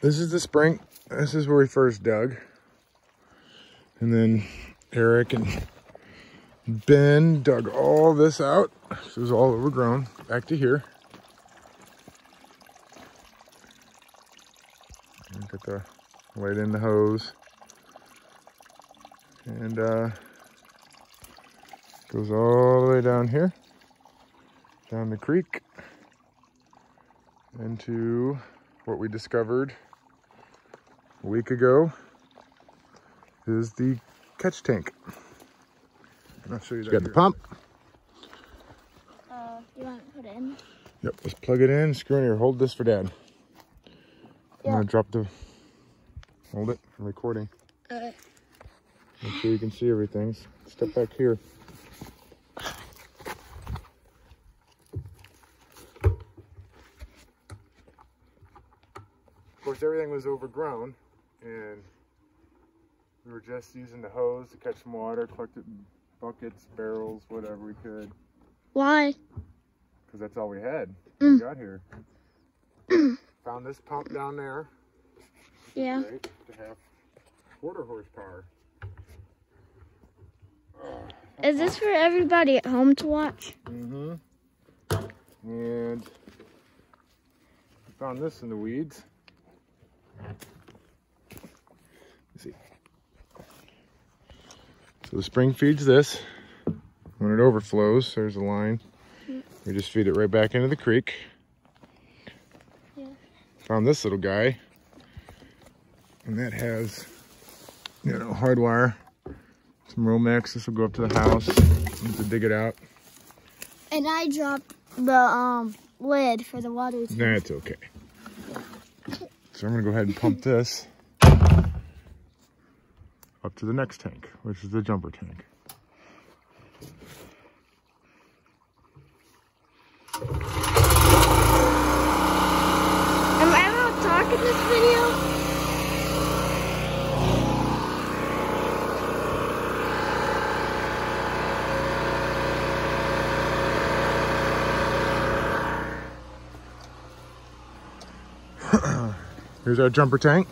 this is the spring. This is where we first dug. And then Eric and Ben dug all this out. This was all overgrown. Back to here. Got the laid in the hose. And uh goes all the way down here. Down the creek. Into what we discovered a week ago is the catch tank. And I'll show you that. You got the pump. Uh, you want to put it in? Yep, let's plug it in. Screw in here. Hold this for dad. I'm gonna drop the, hold it, I'm recording. Okay. Make sure you can see everything. Step back here. Of course, everything was overgrown and we were just using the hose to catch some water, collected buckets, barrels, whatever we could, Why? because that's all we had when we Mm. got here. Found this pump down there, Yeah. right, to have quarter horsepower. Is this for everybody at home to watch? Mm-hmm. And found this in the weeds. Let's see. So the spring feeds this. When it overflows, there's a line. We just feed it right back into the creek. Yeah. Found this little guy. And that has, you know, hard wire, Some Romex. This will go up to the house. Need to dig it out. And I dropped the um lid for the water. tank. That's okay. So I'm gonna go ahead and pump this up to the next tank, which is the jumper tank. Am I allowed to talk in this video? Here's our jumper tank.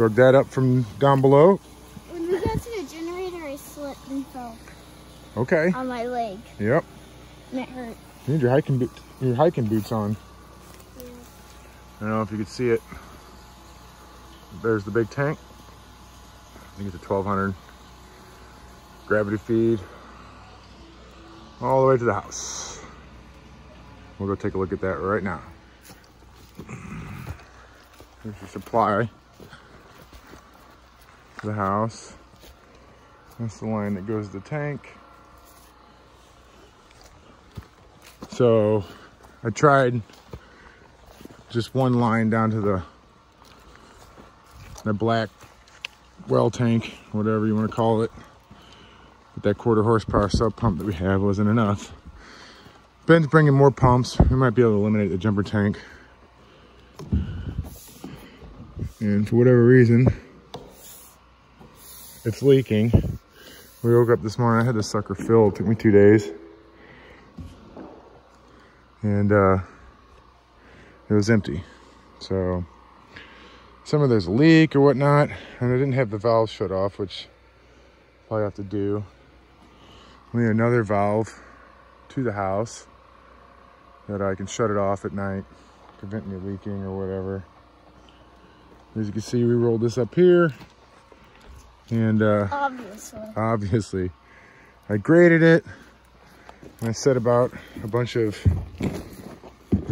Drug that up from down below. When we got to the generator, I slipped and fell Okay. on my leg, Yep. and it hurt. You need your hiking boot, your hiking boots on. Yeah. I don't know if you could see it. There's the big tank. I think it's a 1200 gravity feed all the way to the house. We'll go take a look at that right now. Here's your supply the house. That's the line that goes to the tank. So I tried just one line down to the the black well tank, whatever you want to call it. But that quarter horsepower sub pump that we have wasn't enough. Ben's bringing more pumps. We might be able to eliminate the jumper tank. And for whatever reason, it's leaking. We woke up this morning, I had this sucker filled. It took me two days. And uh, it was empty. So some of there's a leak or whatnot, and I didn't have the valve shut off, which probably have to do. We need another valve to the house that I can shut it off at night, prevent me leaking or whatever. As you can see, we rolled this up here, and uh, Obviously. obviously I graded it, and I set about a bunch of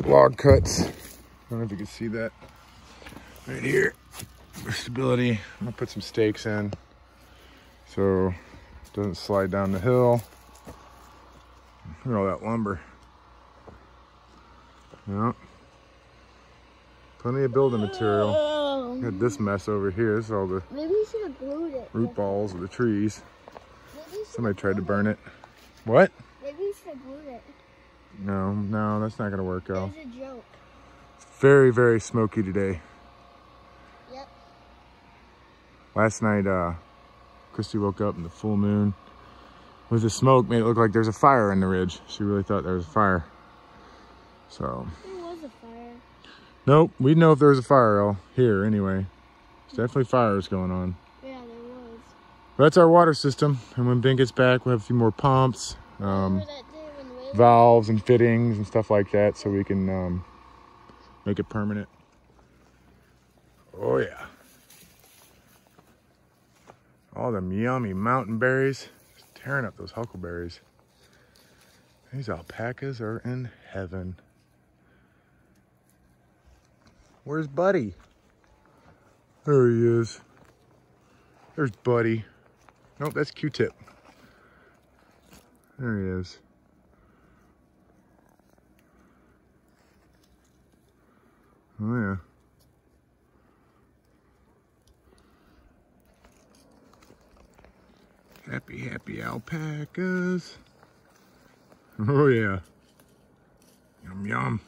log cuts. I don't know if you can see that right here for stability. I'm gonna put some stakes in so it doesn't slide down the hill. Look at all that lumber. Yeah. Plenty of building material. Oh. Got this mess over here. This is all the Maybe we should have glued it. root balls of the trees. Somebody tried to burn it. What? Maybe should have glued it. No, no, that's not gonna work It out. was a joke. Very, very smoky today. Yep. Last night, uh, Christy woke up in the full moon with the smoke made it look like there's a fire in the ridge. She really thought there was a fire. So, There was a fire. Nope, we'd know if there was a fire all here anyway. There's definitely fires going on. Yeah, there was. But that's our water system. And when Ben gets back, we'll have a few more pumps, um, Remember that day when Wayland- valves and fittings and stuff like that so we can um, make it permanent. Oh, yeah. All them yummy mountain berries. Just tearing up those huckleberries. These alpacas are in heaven. Where's Buddy? There he is. There's Buddy. Nope, that's Q-Tip. There he is. Oh yeah. Happy, happy alpacas. Oh yeah. Yum, yum.